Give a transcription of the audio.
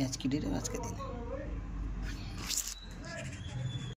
आज की डेट है आज के दिन